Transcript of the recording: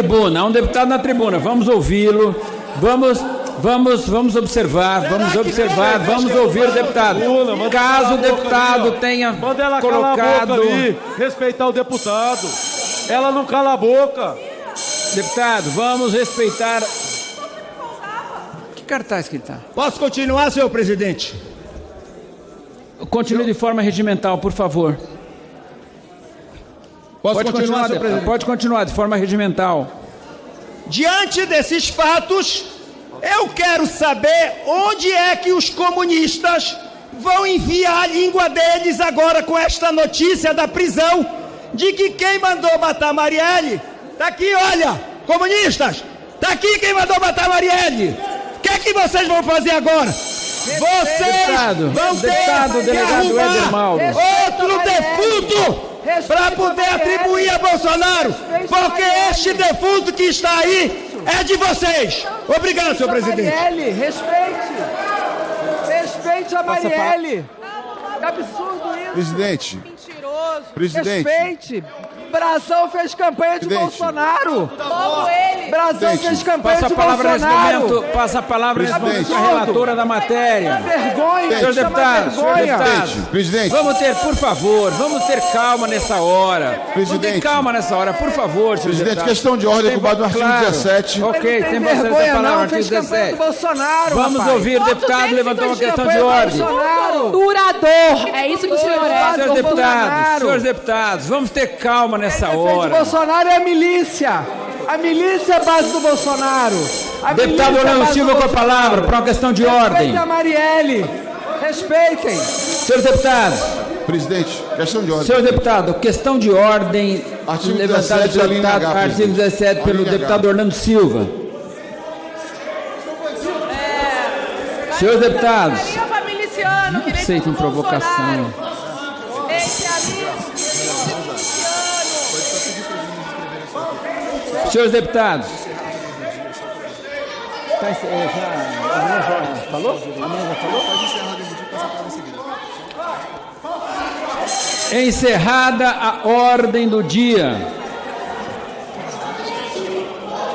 tribuna, há um deputado na tribuna, vamos ouvi-lo, vamos, vamos, vamos observar, vamos observar, vamos ouvir o deputado. Caso o deputado tenha Manda ela calar a colocado... boca ali, respeitar o deputado. Ela não cala a boca. Deputado, vamos respeitar... Que cartaz que ele está? Posso continuar, senhor presidente? Continue de forma regimental, por favor. Posso Pode continuar, continuar, presidente? Pode continuar de forma regimental. Diante desses fatos, eu quero saber onde é que os comunistas vão enviar a língua deles agora com esta notícia da prisão de que quem mandou matar Marielle tá aqui, olha, comunistas, tá aqui quem mandou matar Marielle. O que é que vocês vão fazer agora? Vocês Deputado, vão ter deputado, que delegado arrumar outro defunto para poder atribuir a Bolsonaro, porque este defunto que está aí é de vocês. Obrigado, senhor presidente. Marielle, respeite. Respeite a Marielle. Que absurdo isso. Presidente, Mentiroso. presidente, Respeite. Brasão fez campanha de Presidente. Bolsonaro. Como ele. Presidente. fez campanha Passa a de palavra nesse Bolsonaro. momento, passa a palavra nesse momento Presidente. a relatora da matéria. Vergonha. Deputado, senhor vergonha. deputado. presidente, presidente, Vamos ter, por favor, vamos ter calma nessa hora. Vamos ter Presidente. calma nessa hora, por favor, senhor Presidente, deputado. questão de ordem, base no artigo claro. 17. Ok, tem tem bastante vergonha palavra, não, artigo fez campanha 17. do Bolsonaro, Vamos rapaz. ouvir, o deputado levantou uma questão de ordem. Bolsonaro. Durador. É isso que o senhor é. Senhores deputados, senhores deputados, vamos ter calma nessa hora. Bolsonaro é a milícia. A milícia é base do Bolsonaro. A Deputado é Orlando Silva com a palavra para uma questão de ordem. Respeitem a Marielle. Respeitem. Senhores deputados, Presidente, questão de ordem. senhor deputado, questão de ordem Artigo levantada 17, a pelo linha deputado, H, artigo presidente. 17 A pelo linha deputado H. Orlando Silva. Senhores deputados, Faria pra miliciano, que nem aceitem com o provocação. Senhores deputados. Tá já- a minha já falou? A minha já falou? Encerrada a ordem do dia.